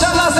Shall I